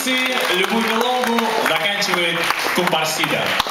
композиции по традиции любую мелонгу заканчивает Кумбарсида.